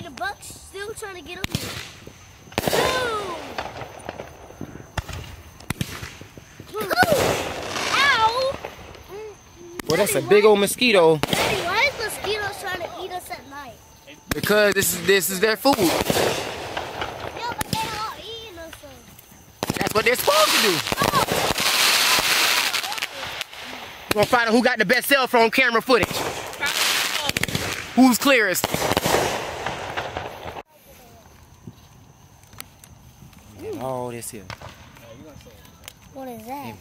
Hey, the Bucks still trying to get up here. Boom! Boom. Ow! Well, that's a big old mosquito Daddy, why is mosquitoes trying to eat us at night? because this is this is their food. Yeah, but they all eating us. That's what they're supposed to do. We're gonna find out who got the best cell phone camera footage. Who's clearest? Oh, this here. What is that?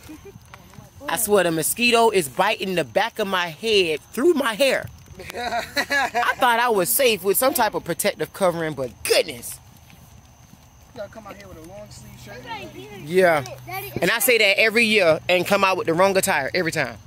I swear the mosquito is biting the back of my head through my hair. I thought I was safe with some type of protective covering, but goodness. You gotta come out here with a long sleeve shirt. Yeah. And I say that every year and come out with the wrong attire every time.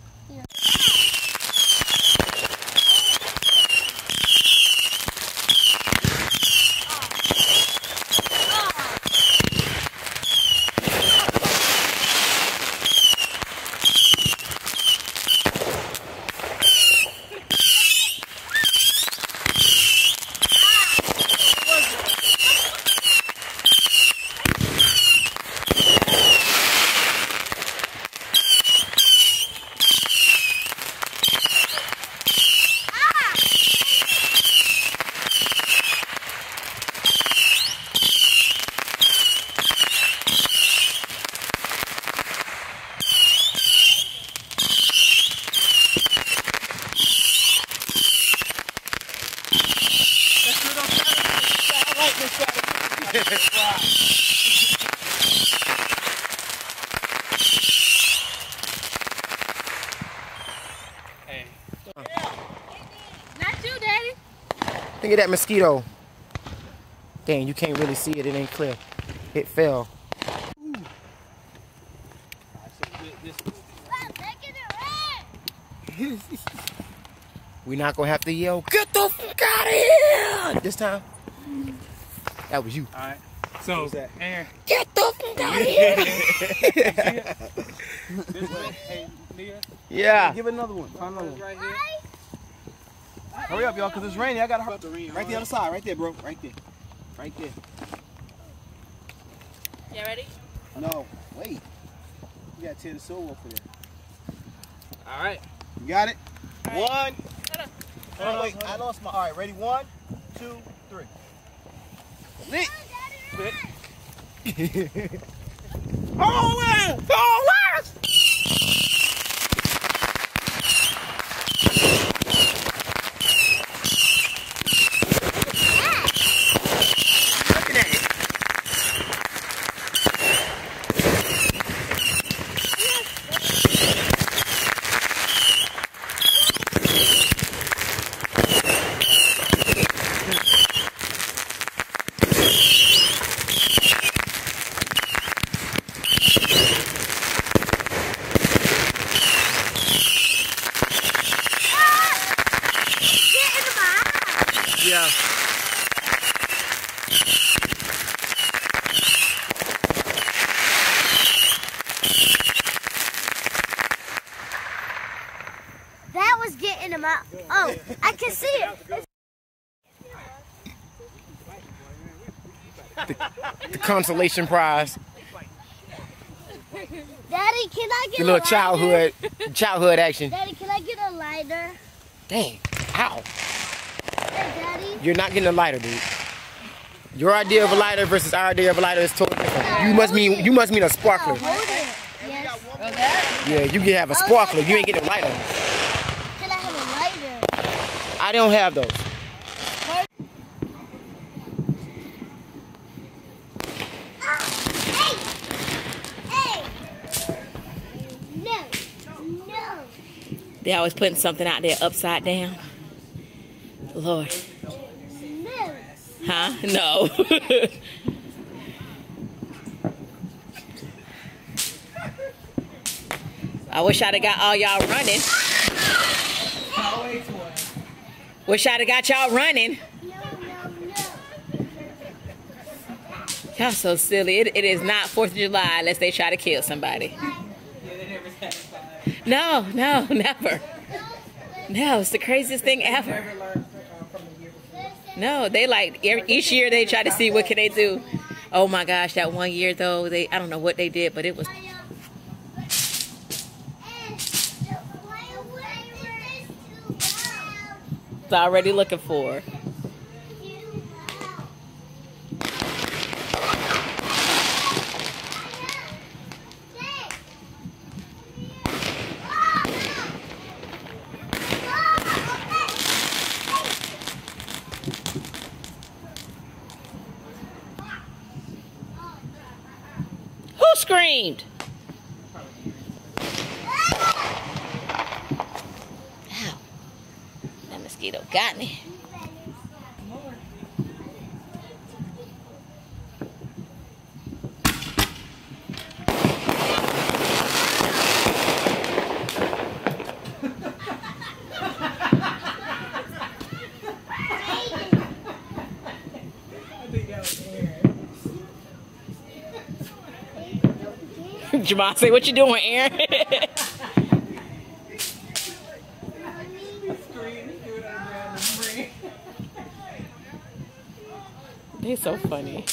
Not you, Daddy. Think of that mosquito. Dang, you can't really see it. It ain't clear. It fell. We're not gonna have to yell, get the fuck out of here! This time. That was you. Alright. So, Aaron, eh. Get the fuck out of here! this way. Hey, Nia, yeah. Give it another one. Find another one. right here. Hurry up, y'all, because it's raining. I gotta hurry. About to rain, Right the other side, right there, bro. Right there. Right there. Yeah, ready? No, wait. You gotta tear the sole off of there. Alright. You got it? One. Hold on, wait. I lost my. All right, ready? One, two, three. Lit. Oh, man! Oh, man! Looking at it. Yeah. That was getting him out. Oh, I can see it. The consolation prize. Daddy, can I get The a little childhood childhood action. Daddy, can I get a lighter? Dang. Ow. Hey, Daddy. You're not getting a lighter, dude. Your idea of a lighter versus our idea of a lighter is totally different. You must mean you must mean a sparkler. Yes. Yeah, you can have a sparkler. You ain't getting a lighter. Can I have a lighter? I don't have those. They always putting something out there upside down. Lord. Huh? No. I wish I'd have got all y'all running. Wish I'd have got y'all running. No, no, no. Y'all so silly. It, it is not 4th of July unless they try to kill somebody. No, no, never. No, it's the craziest thing ever. No, they like each year they try to see what can they do. Oh my gosh, that one year though, they I don't know what they did, but it was it's already looking for. Who screamed? Ow. That mosquito got me. Jamal, say what you doing, Aaron? They're so funny.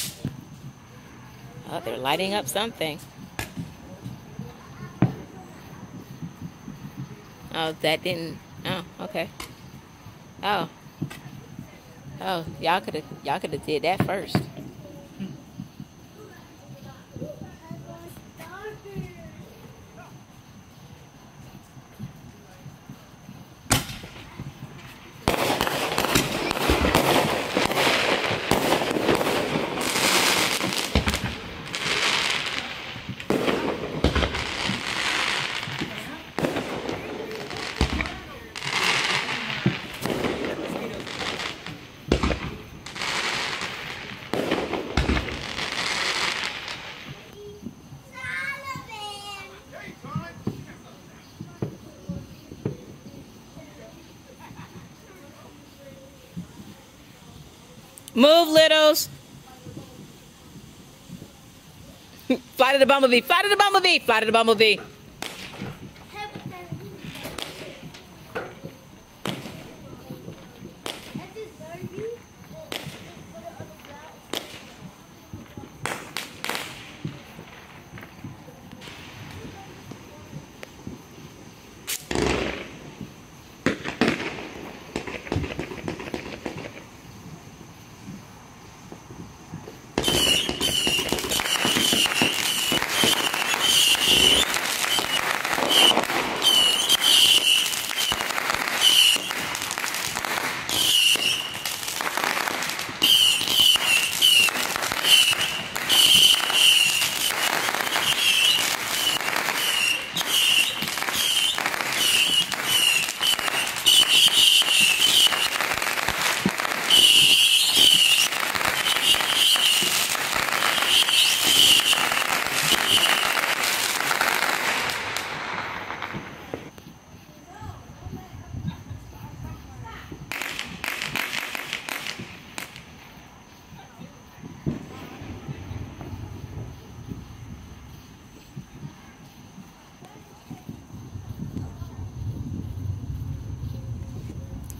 Oh, they're lighting up something. Oh, that didn't. Oh, okay. Oh. Oh, y'all could have y'all could have did that first. Move, littles. fly to the bumblebee. Fly to the bumblebee. Fly to the bumblebee.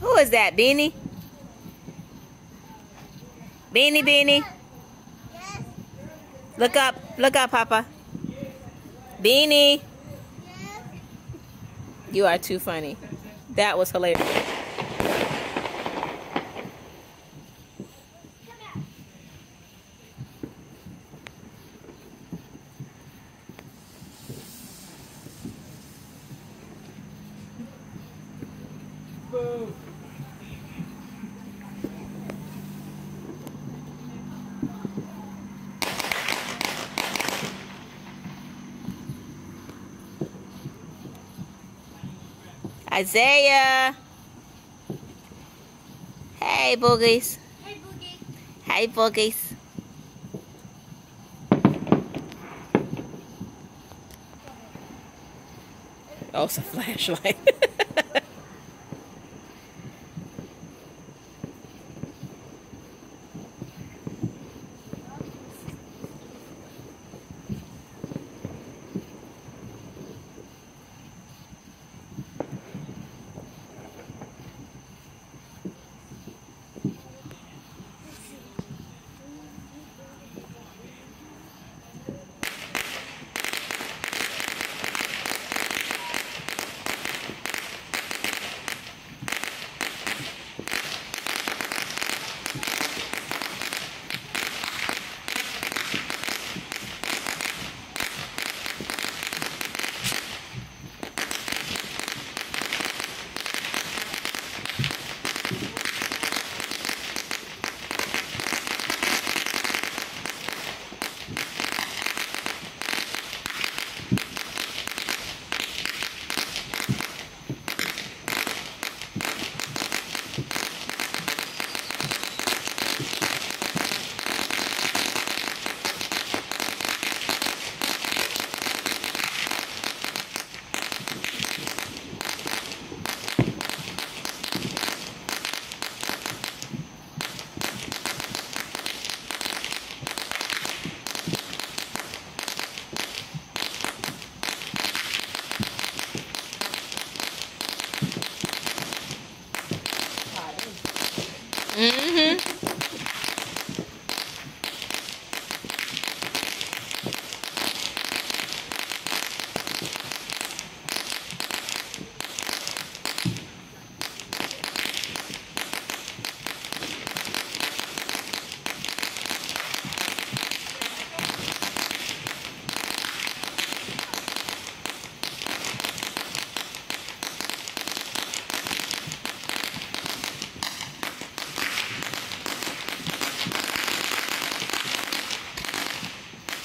Who is that, Beanie? Beanie, Beanie. Look up. Look up, Papa. Beanie. You are too funny. That was hilarious. Isaiah. Hey, boogies. Hey, Boogie. Hey, boogies. Oh, it's a flashlight.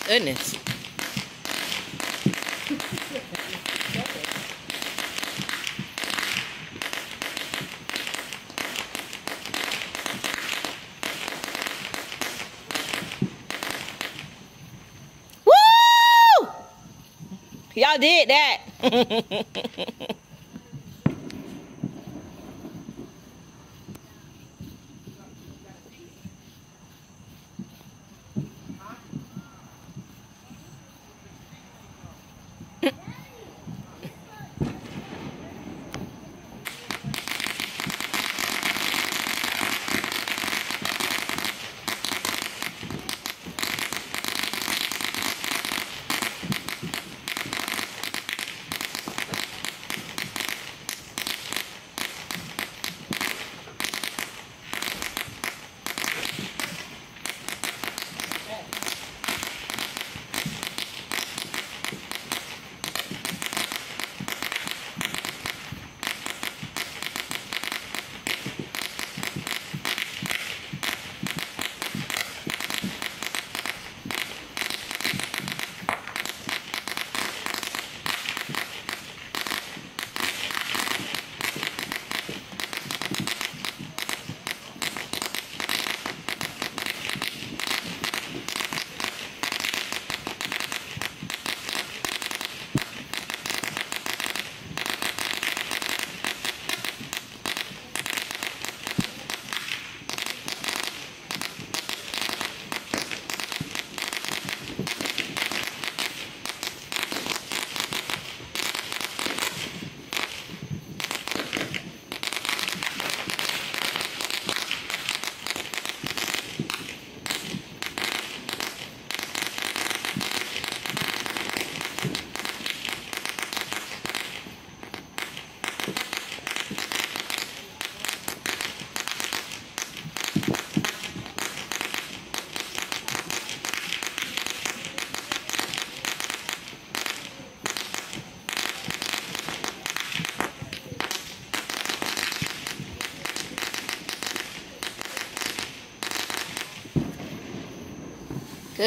Goodness. Woo! Y'all did that.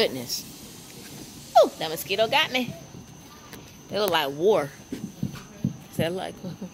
Goodness. Oh, that mosquito got me. It look like war. Is that like